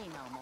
female